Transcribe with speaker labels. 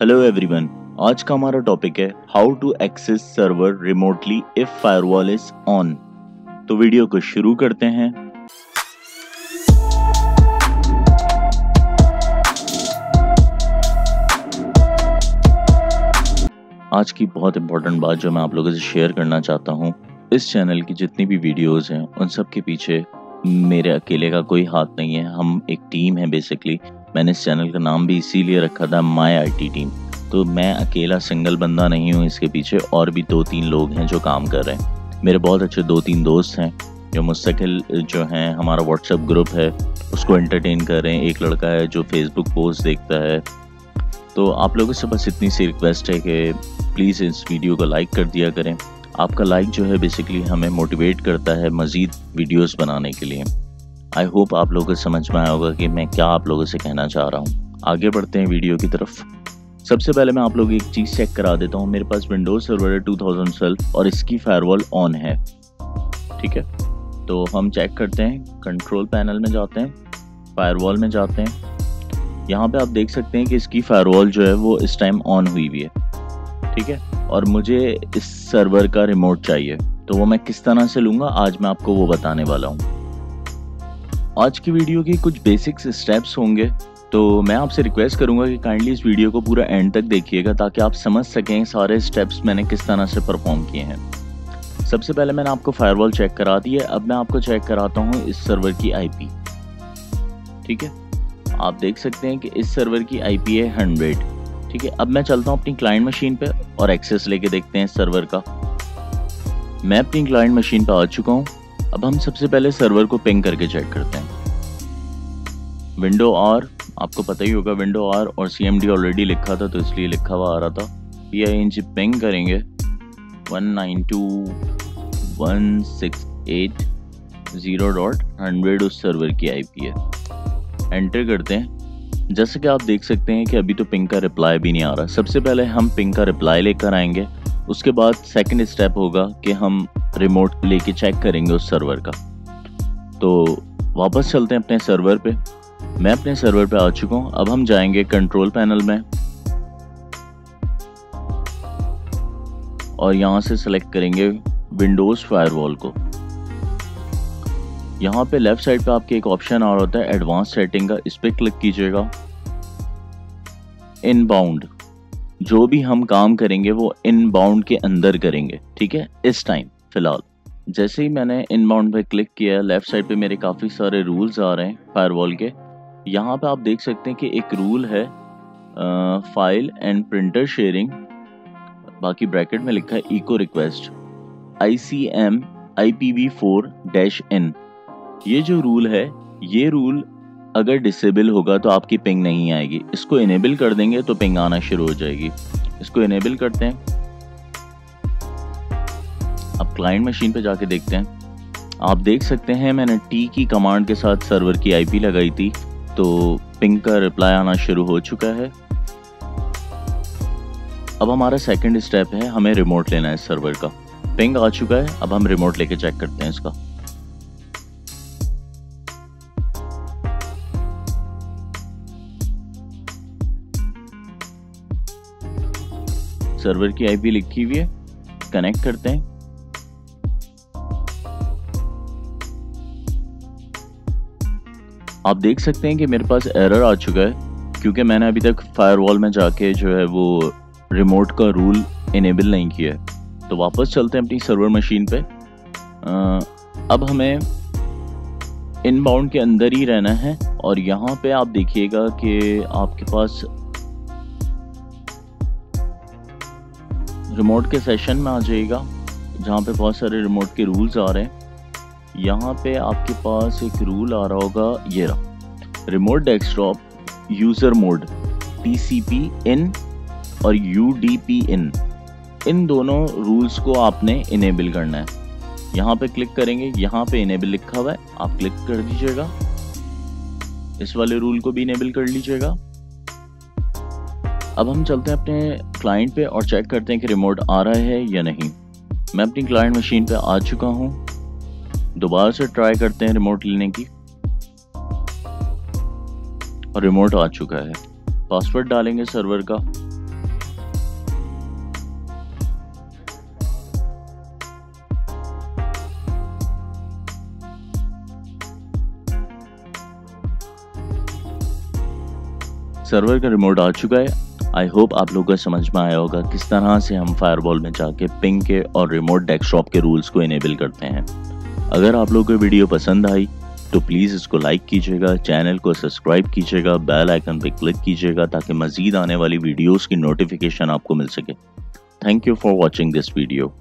Speaker 1: Hello everyone आज का हमारा टॉपिक है how to access server remotely if firewall is on तो वीडियो को शुरू करते हैं। आज की बहुत इंपॉर्टेंट बात जो मैं आप लोगों से शेयर करना चाहता हूँ, इस चैनल की जितनी भी वीडियोस हैं, उन सब के पीछे मेरे अकेले का कोई हाथ नहीं है। हम एक टीम है बेसिकली मैंने इस चैनल का नाम भी इसीलिए रखा था माई आई टीम तो मैं अकेला सिंगल बंदा नहीं हूँ, इसके पीछे और भी दो तीन लोग हैं जो काम कर रहे हैं। मेरे बहुत अच्छे दो तीन दोस्त हैं, जो मुस्तकिल, जो हैं, हमारा व्हाट्सएप ग्रुप है, उसको एंटरटेन कर रहे हैं। एक लड़का है जो फेसबुक पोस्ट देखता है। तो आप लोगों से बस इतनी सी रिक्वेस्ट है कि प्लीज़ इस वीडियो को लाइक कर दिया करें। आपका लाइक जो है बेसिकली हमें मोटिवेट करता है मज़ीद वीडियोस बनाने के लिए। आई होप आप लोगों को समझ में आया होगा कि मैं क्या आप लोगों से कहना चाह रहा हूँ। आगे बढ़ते हैं वीडियो की तरफ़। सबसे पहले मैं आप लोग एक चीज़ चेक करा देता हूँ। मेरे पास विंडोज़ सर्वर है 2012 और इसकी फायरवॉल ऑन है। ठीक है? तो हम चेक करते हैं। कंट्रोल पैनल में जाते हैं। फायरवॉल में जाते हैं। यहाँ पे आप देख सकते हैं कि इसकी फायरवॉल जो है वो इस टाइम ऑन हुई हुई है। ठीक है? और मुझे इस सर्वर का रिमोट चाहिए। तो वो मैं किस तरह से लूँगा, आज मैं आपको वो बताने वाला हूँ। आज की वीडियो के कुछ बेसिक्स स्टेप्स होंगे तो मैं आपसे रिक्वेस्ट करूँगा कि काइंडली इस वीडियो को पूरा एंड तक देखिएगा, ताकि आप समझ सकें सारे स्टेप्स मैंने किस तरह से परफॉर्म किए हैं। सबसे पहले मैंने आपको फायरवॉल चेक करा दी है, अब मैं आपको चेक कराता हूँ इस सर्वर की आईपी ठीक है? आप देख सकते हैं कि इस सर्वर की आईपी है हंड्रेड ठीक है? अब मैं चलता हूँ अपनी क्लाइंट मशीन पे और एक्सेस लेके देखते हैं सर्वर का। मैं अपनी क्लाइंट मशीन पे आ चुका हूँ। अब हम सबसे पहले सर्वर को पिंग करके चेक करते हैं। विंडो आर आपको पता ही होगा विंडो आर और सी एम डी ऑलरेडी लिखा था तो इसलिए लिखा हुआ आ रहा था। P I N G ping करेंगे। One nine two one six eight zero dot hundred उस सर्वर की आई पी है। एंटर करते हैं। जैसे कि आप देख सकते हैं कि अभी तो पिंग का रिप्लाई भी नहीं आ रहा। सबसे पहले हम पिंग का रिप्लाई लेकर आएँगे। उसके बाद सेकंड स्टेप होगा कि हम रिमोट लेके चेक करेंगे उस सर्वर का। तो वापस चलते हैं अपने सर्वर पे। मैं अपने सर्वर पे आ चुका हूँ। अब हम जाएँगे कंट्रोल पैनल में। और यहाँ से सेलेक्ट करेंगे विंडोज़ फायरवॉल को। यहाँ पे लेफ़्ट साइड पे आपके एक ऑप्शन आ रहा होता है एडवांस सेटिंग का। इस पर क्लिक कीजिएगा। इनबाउंड जो भी हम काम करेंगे, वो इन बाउंड के अंदर करेंगे। ठीक है? इस टाइम फ़िलहाल। जैसे ही मैंने इन बाउंड पे क्लिक किया लेफ़्ट साइड पे मेरे काफ़ी सारे रूल्स आ रहे हैं फायरवॉल के। यहाँ पे आप देख सकते हैं कि एक रूल है फ़ाइल एंड प्रिंटर शेयरिंग बाकी ब्रैकेट में लिखा है echo request I C M I P V four dash in ये जो रूल है, ये रूल अगर डिसेबल होगा तो आपकी पिंग नहीं आएगी। इसको इनेबल कर देंगे तो पिंग आना शुरू हो जाएगी। इसको इनेबल करते हैं। अब क्लाइंट मशीन पे जाके देखते हैं। आप देख सकते हैं मैंने टी की कमांड के साथ सर्वर की आईपी लगाई थी। तो पिंग का रिप्लाई आना शुरू हो चुका है। अब हमारा सेकंड स्टेप है, हमें रिमोट लेना है सर्वर का। पिंग आ चुका है, अब हम रिमोट लेके चेक करते हैं इसका। सर्वर की आईपी लिखी हुई है कनेक्ट करते हैं। आप देख सकते हैं कि मेरे पास एरर आ चुका है क्योंकि मैंने अभी तक फायरवॉल में जाके जो है वो रिमोट का रूल इनेबल नहीं किया है। तो वापस चलते हैं अपनी सर्वर मशीन पे। आ, अब हमें इनबाउंड के अंदर ही रहना है और यहाँ पे आप देखिएगा कि आपके पास रिमोट के सेशन में आ जाइएगा जहाँ पे बहुत सारे रिमोट के रूल्स आ रहे हैं। यहाँ पे आपके पास एक रूल आ रहा होगा ये रहा। Remote desktop user mode T C P in और पी इन इन दोनों रूल्स को आपने इनेबल करना है. यहाँ पे क्लिक करेंगे, यहाँ पे इनेबल लिखा हुआ है, आप क्लिक कर दीजिएगा. इस वाले रूल को भी इनेबल कर लीजिएगा. अब हम चलते हैं अपने क्लाइंट पे और चेक करते हैं कि रिमोट आ रहा है या नहीं. मैं अपनी क्लाइंट मशीन पे आ चुका हूँ. दोबारा से ट्राई करते हैं रिमोट लेने की. और रिमोट आ चुका है। पासवर्ड डालेंगे सर्वर का। सर्वर का रिमोट आ चुका है। आई होप आप लोगों को समझ में आया होगा किस तरह से हम फायरबॉल में जाके पिंग के और रिमोट डेस्कटॉप के रूल्स को इनेबल करते हैं। अगर आप लोगों को वीडियो पसंद आई तो प्लीज़ इसको लाइक कीजिएगा चैनल को सब्सक्राइब कीजिएगा बेल आइकन पे क्लिक कीजिएगा ताकि मज़ीद आने वाली वीडियोस की नोटिफिकेशन आपको मिल सके। Thank you for watching this video